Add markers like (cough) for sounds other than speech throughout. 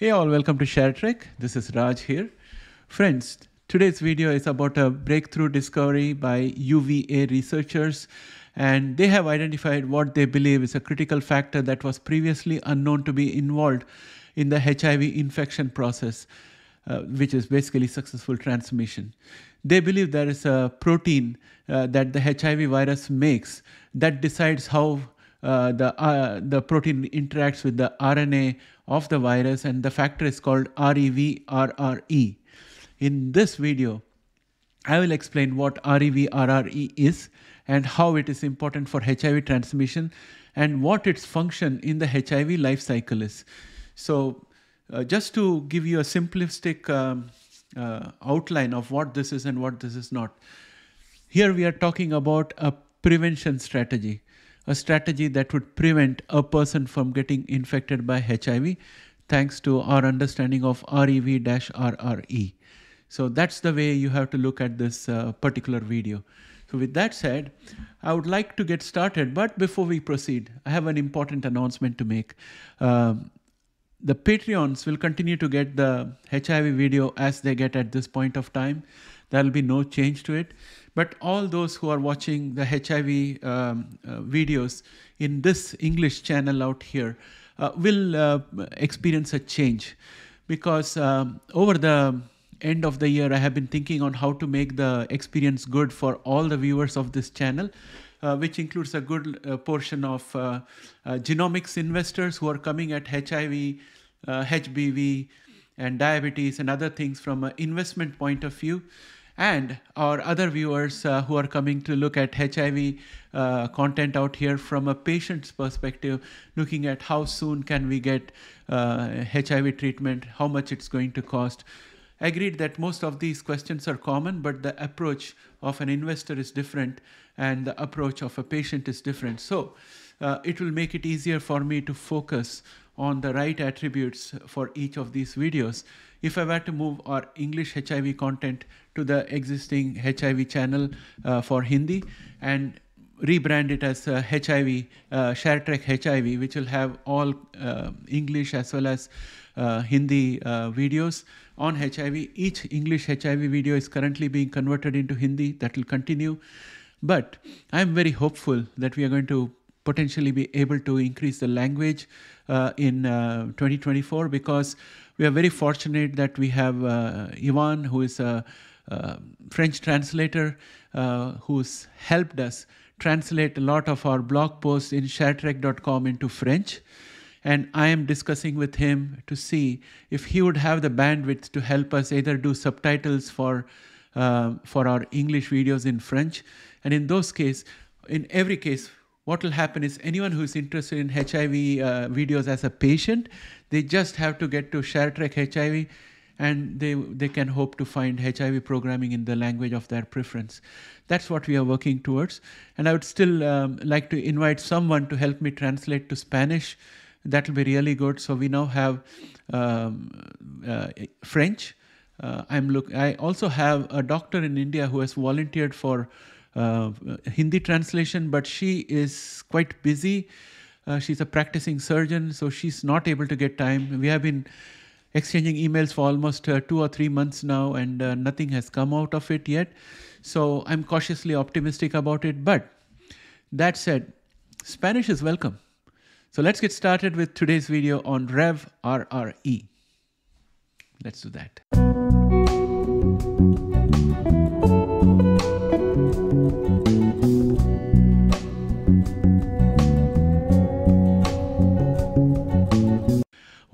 Hey all, welcome to ShareTrek. This is Raj here. Friends, today's video is about a breakthrough discovery by UVA researchers and they have identified what they believe is a critical factor that was previously unknown to be involved in the HIV infection process, uh, which is basically successful transmission. They believe there is a protein uh, that the HIV virus makes that decides how uh, the, uh, the protein interacts with the RNA of the virus and the factor is called REVRRE. In this video, I will explain what REVRRE is and how it is important for HIV transmission and what its function in the HIV life cycle is. So uh, just to give you a simplistic um, uh, outline of what this is and what this is not. Here we are talking about a prevention strategy a strategy that would prevent a person from getting infected by HIV thanks to our understanding of REV-RRE. So that's the way you have to look at this uh, particular video. So with that said, I would like to get started, but before we proceed, I have an important announcement to make. Um, the Patreons will continue to get the HIV video as they get at this point of time. There will be no change to it. But all those who are watching the HIV um, uh, videos in this English channel out here uh, will uh, experience a change because um, over the end of the year, I have been thinking on how to make the experience good for all the viewers of this channel. Uh, which includes a good uh, portion of uh, genomics investors who are coming at HIV, HBV, and diabetes and other things from an investment point of view and our other viewers uh, who are coming to look at HIV uh, content out here from a patient's perspective, looking at how soon can we get uh, HIV treatment, how much it's going to cost. Agreed that most of these questions are common, but the approach of an investor is different and the approach of a patient is different. So uh, it will make it easier for me to focus on the right attributes for each of these videos. If I were to move our English HIV content to the existing HIV channel uh, for Hindi and rebrand it as uh, HIV, uh, ShareTrek HIV, which will have all uh, English as well as uh, Hindi uh, videos on HIV. Each English HIV video is currently being converted into Hindi. That will continue. But I'm very hopeful that we are going to potentially be able to increase the language uh, in uh, 2024 because we are very fortunate that we have uh, Ivan, who is a, a French translator, uh, who's helped us translate a lot of our blog posts in sharetrek.com into French. And I am discussing with him to see if he would have the bandwidth to help us either do subtitles for uh, for our English videos in French. And in those cases, in every case, what will happen is anyone who is interested in HIV uh, videos as a patient, they just have to get to ShareTrek HIV and they, they can hope to find HIV programming in the language of their preference. That's what we are working towards. And I would still um, like to invite someone to help me translate to Spanish. That will be really good. So we now have um, uh, French. Uh, I'm look. I also have a doctor in India who has volunteered for Hindi translation, but she is quite busy. Uh, she's a practicing surgeon, so she's not able to get time. We have been exchanging emails for almost uh, two or three months now, and uh, nothing has come out of it yet. So I'm cautiously optimistic about it. But that said, Spanish is welcome. So let's get started with today's video on Rev RRE. Let's do that.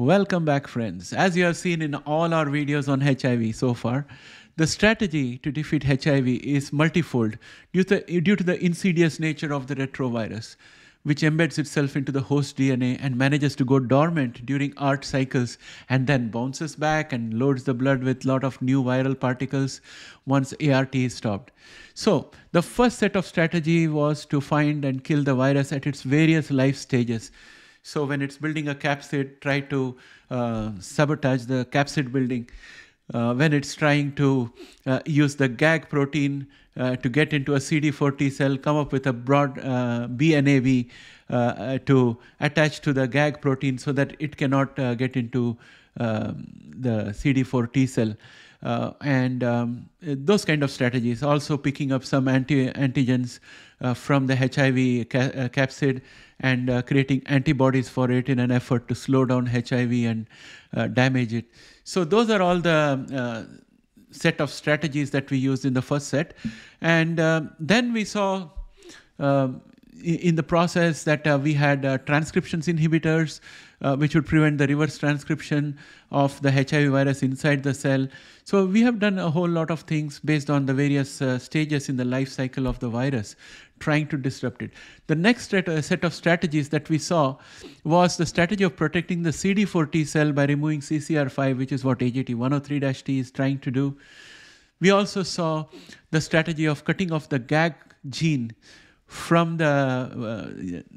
Welcome back, friends. As you have seen in all our videos on HIV so far, the strategy to defeat HIV is multifold due to, due to the insidious nature of the retrovirus, which embeds itself into the host DNA and manages to go dormant during ART cycles and then bounces back and loads the blood with a lot of new viral particles once ART is stopped. So, the first set of strategy was to find and kill the virus at its various life stages so when it's building a capsid, try to uh, sabotage the capsid building. uh, when it's trying to uh, use the GAG protein uh, to get into a CD4 T cell, come up with a broad uh, BNAV uh, to attach to the GAG protein so that it cannot get into um, the CD4 T cell. Uh, and um, those kind of strategies. Also picking up some anti antigens uh, from the HIV ca uh, capsid and creating antibodies for it in an effort to slow down HIV and damage it. So those are all the set of strategies that we used in the first set. And um, then we saw um, in the process that uh, we had uh, transcriptions inhibitors, uh, which would prevent the reverse transcription of the HIV virus inside the cell. So we have done a whole lot of things based on the various uh, stages in the life cycle of the virus, trying to disrupt it. The next set, uh, of strategies that we saw was the strategy of protecting the CD4 T cell by removing CCR5, which is what AGT103-T is trying to do. We also saw the strategy of cutting off the GAG gene from the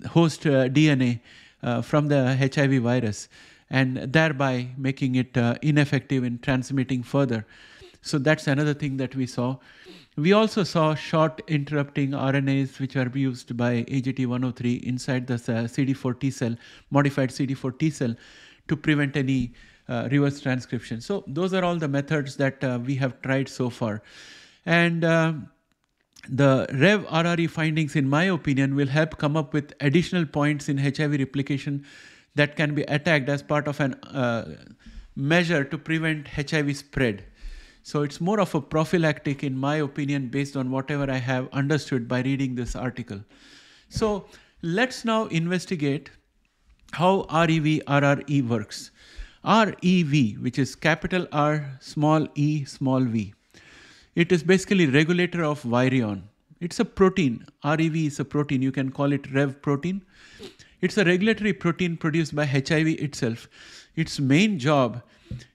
uh, host uh, DNA uh, from the HIV virus and thereby making it ineffective in transmitting further. So that's another thing that we saw. We also saw short interrupting RNAs, which are used by AGT103 inside the CD4 T cell, modified CD4 T cell, to prevent any uh, reverse transcription. So those are all the methods that uh, we have tried so far. And um, the Rev RRE findings, in my opinion, will help come up with additional points in HIV replication that can be attacked as part of an uh, measure to prevent HIV spread. So it's more of a prophylactic, in my opinion, based on whatever I have understood by reading this article. So let's now investigate how REV RRE works. REV, which is capital R, small e, small v it is basically regulator of virion. It's a protein. REV is a protein. You can call it REV protein. It's a regulatory protein produced by HIV itself. Its main job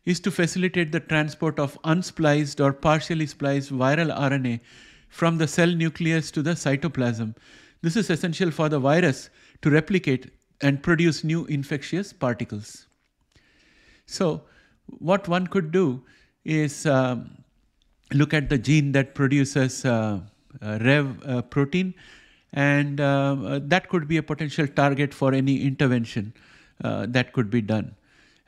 is to facilitate the transport of unspliced or partially spliced viral RNA from the cell nucleus to the cytoplasm. This is essential for the virus to replicate and produce new infectious particles. So, what one could do is um, look at the gene that produces uh, uh, rev uh, protein and that could be a potential target for any intervention that could be done.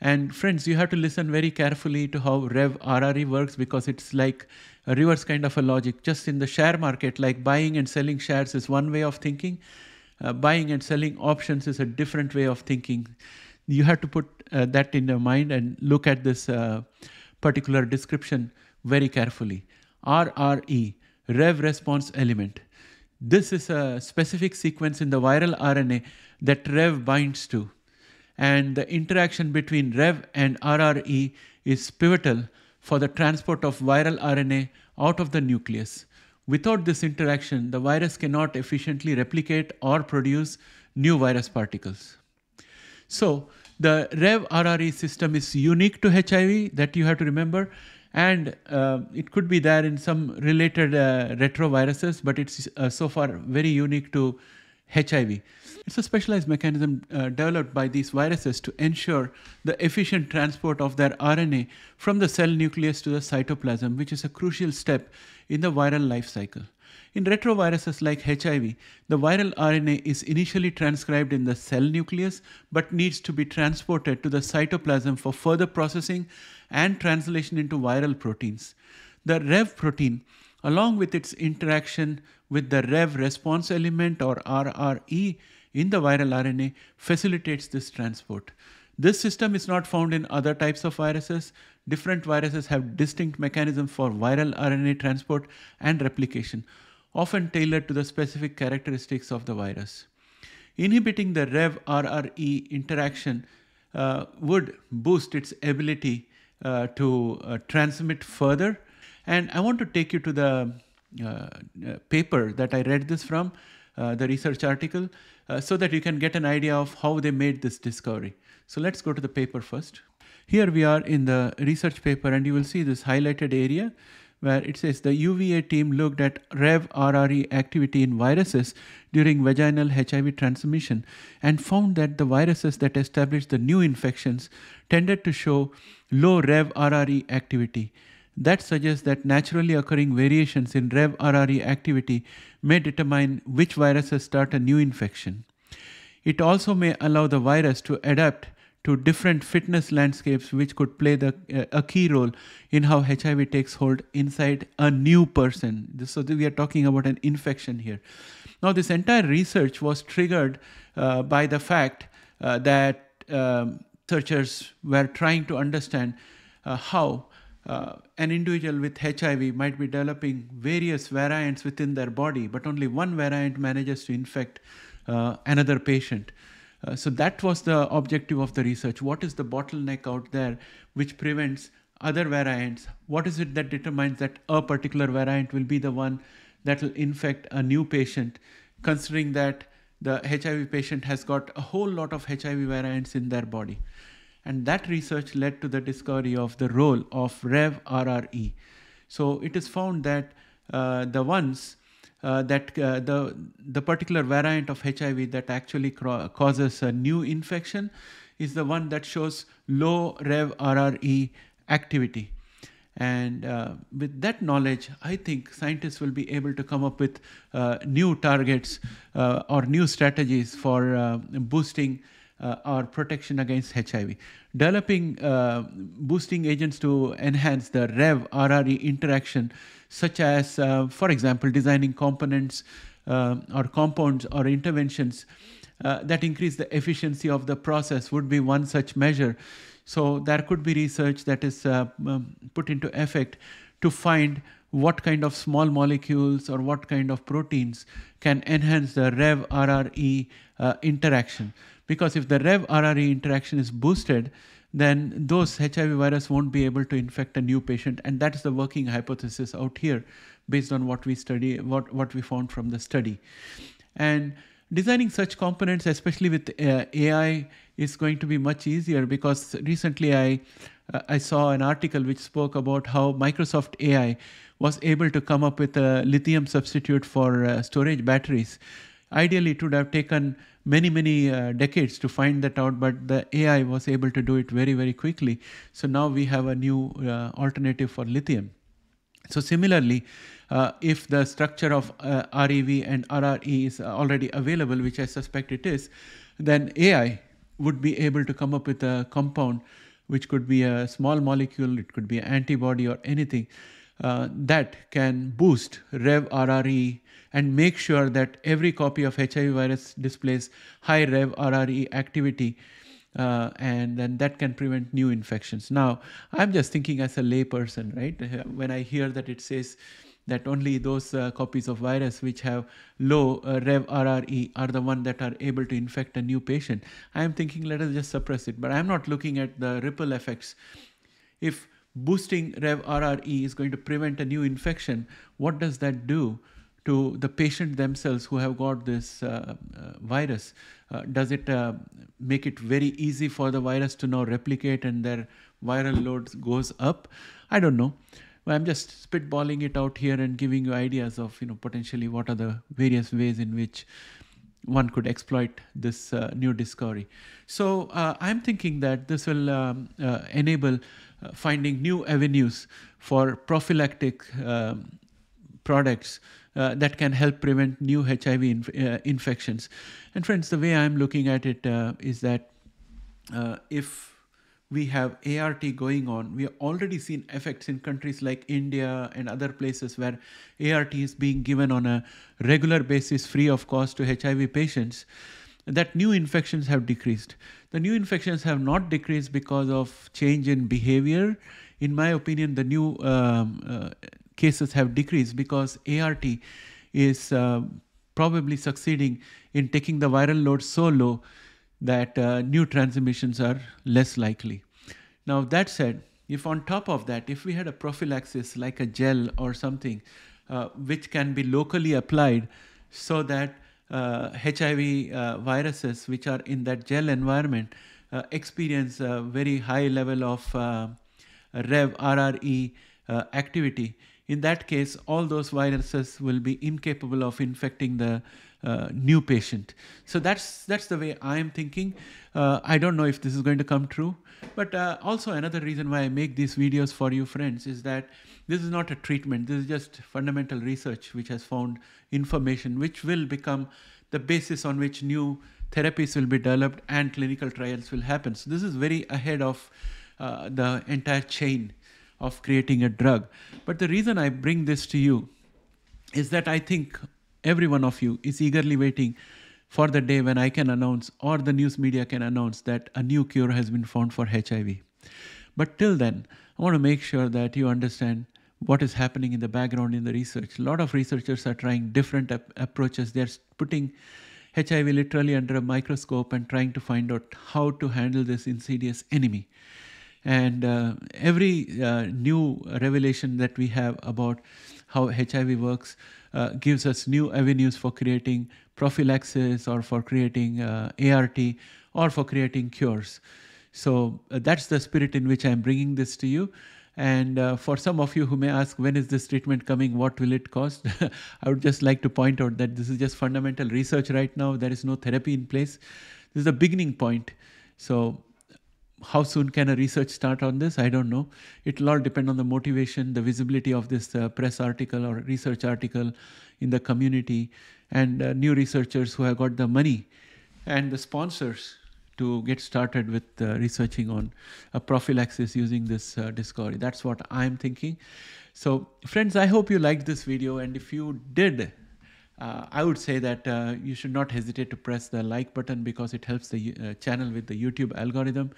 And friends, you have to listen very carefully to how Rev RRE works because it's like a reverse kind of a logic. Just in the share market, like buying and selling shares is one way of thinking. Uh, buying and selling options is a different way of thinking. You have to put uh, that in your mind and look at this uh, particular description very carefully. RRE, Rev Response Element. This is a specific sequence in the viral RNA that Rev binds to. And the interaction between Rev and RRE is pivotal for the transport of viral RNA out of the nucleus. Without this interaction, the virus cannot efficiently replicate or produce new virus particles. So, the Rev RRE system is unique to HIV that you have to remember and uh, it could be there in some related uh, retroviruses, but it's uh, so far very unique to HIV. It's a specialized mechanism uh, developed by these viruses to ensure the efficient transport of their RNA from the cell nucleus to the cytoplasm, which is a crucial step in the viral life cycle. In retroviruses like HIV, the viral RNA is initially transcribed in the cell nucleus but needs to be transported to the cytoplasm for further processing and translation into viral proteins. The REV protein, along with its interaction with the REV response element or RRE in the viral RNA, facilitates this transport. This system is not found in other types of viruses. Different viruses have distinct mechanisms for viral RNA transport and replication, often tailored to the specific characteristics of the virus. Inhibiting the REV RRE interaction uh, would boost its ability uh, to uh, transmit further. And I want to take you to the uh, paper that I read this from, the research article, so that you can get an idea of how they made this discovery. So let's go to the paper first. Here we are in the research paper and you will see this highlighted area where it says the UVA team looked at Rev RRE activity in viruses during vaginal HIV transmission and found that the viruses that established the new infections tended to show low Rev RRE activity. That suggests that naturally occurring variations in Rev RRE activity may determine which viruses start a new infection. It also may allow the virus to adapt to different fitness landscapes, which could play the, uh, a key role in how HIV takes hold inside a new person. So we are talking about an infection here. Now, this entire research was triggered uh, by the fact uh, that um, researchers were trying to understand uh, how uh, an individual with HIV might be developing various variants within their body, but only one variant manages to infect uh, another patient. Uh, so that was the objective of the research. What is the bottleneck out there which prevents other variants? What is it that determines that a particular variant will be the one that will infect a new patient, considering that the HIV patient has got a whole lot of HIV variants in their body? And that research led to the discovery of the role of Rev RRE. So it is found that uh, the ones uh, that uh, the the particular variant of HIV that actually causes a new infection is the one that shows low Rev RRE activity. And uh, with that knowledge, I think scientists will be able to come up with uh, new targets uh, or new strategies for uh, our protection against HIV. Developing boosting agents to enhance the Rev RRE interaction such as, uh, for example, designing components uh, or compounds or interventions uh, that increase the efficiency of the process would be one such measure. So there could be research that is uh, um, put into effect to find what kind of small molecules or what kind of proteins can enhance the Rev RRE uh, interaction. Because if the Rev RRE interaction is boosted, then those HIV virus won't be able to infect a new patient. And that is the working hypothesis out here based on what we study, what, what we found from the study. And designing such components, especially with uh, AI, is going to be much easier because recently I, uh, I saw an article which spoke about how Microsoft AI was able to come up with a lithium substitute for uh, storage batteries. Ideally, it would have taken many, many uh, decades to find that out, but the AI was able to do it very, very quickly. So now we have a new uh, alternative for lithium. So similarly, uh, if the structure of uh, REV and RRE is already available, which I suspect it is, then AI would be able to come up with a compound which could be a small molecule, it could be an antibody or anything uh, that can boost Rev RRE and make sure that every copy of HIV virus displays high Rev RRE activity. Uh, and then that can prevent new infections. Now, I'm just thinking as a layperson, right? When I hear that it says that only those uh, copies of virus which have low uh, Rev RRE are the one that are able to infect a new patient. I'm thinking let us just suppress it, but I'm not looking at the ripple effects. If boosting Rev RRE is going to prevent a new infection, what does that do to the patient themselves who have got this uh, uh, virus? Uh, does it uh, make it very easy for the virus to now replicate and their viral load goes up? I don't know. I'm just spitballing it out here and giving you ideas of you know potentially what are the various ways in which one could exploit this uh, new discovery. So uh, I'm thinking that this will um, uh, enable finding new avenues for prophylactic um, products uh, that can help prevent new HIV inf uh, infections. And friends, the way I'm looking at it is that if we have ART going on. We have already seen effects in countries like India and other places where ART is being given on a regular basis free of cost to HIV patients. That new infections have decreased. The new infections have not decreased because of change in behavior. In my opinion, the new um, uh, cases have decreased because ART is uh, probably succeeding in taking the viral load so low that uh, new transmissions are less likely. Now, that said, if on top of that, if we had a prophylaxis like a gel or something, uh, which can be locally applied so that HIV uh, viruses, which are in that gel environment, uh, experience a very high level of uh, Rev RRE activity, in that case, all those viruses will be incapable of infecting the uh, new patient. So that's that's the way I am thinking. Uh, I don't know if this is going to come true, but uh, also another reason why I make these videos for you friends is that this is not a treatment. This is just fundamental research which has found information which will become the basis on which new therapies will be developed and clinical trials will happen. So this is very ahead of uh, the entire chain of creating a drug. But the reason I bring this to you is that I think every one of you is eagerly waiting for the day when I can announce or the news media can announce that a new cure has been found for HIV. But till then, I want to make sure that you understand what is happening in the background in the research. A lot of researchers are trying different ap- approaches. They're putting HIV literally under a microscope and trying to find out how to handle this insidious enemy. And uh, every uh, new revelation that we have about how HIV works uh, gives us new avenues for creating prophylaxis or for creating uh, ART or for creating cures. So uh, that's the spirit in which I'm bringing this to you. And uh, for some of you who may ask, when is this treatment coming? What will it cost? (laughs) I would just like to point out that this is just fundamental research right now. There is no therapy in place. This is the beginning point. So how soon can a research start on this? I don't know. It will all depend on the motivation, the visibility of this uh, press article or research article in the community, and uh, new researchers who have got the money and the sponsors to get started with uh, researching on a prophylaxis using this uh, discovery. That's what I'm thinking. So, friends, I hope you liked this video, and if you did, uh, I would say that uh, you should not hesitate to press the like button because it helps the uh, channel with the YouTube algorithm.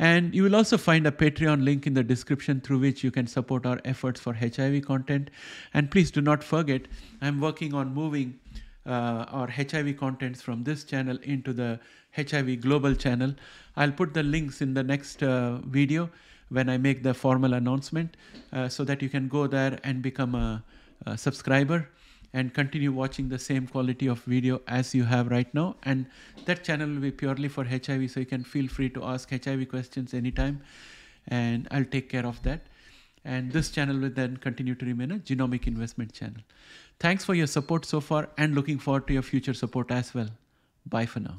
And you will also find a Patreon link in the description through which you can support our efforts for HIV content. And please do not forget, I'm working on moving uh, our HIV contents from this channel into the HIV global channel. I'll put the links in the next uh, video when I make the formal announcement uh, so that you can go there and become a, a subscriber and continue watching the same quality of video as you have right now. And that channel will be purely for HIV, so you can feel free to ask HIV questions anytime, and I'll take care of that. And this channel will then continue to remain a genomic investment channel. Thanks for your support so far and looking forward to your future support as well. Bye for now.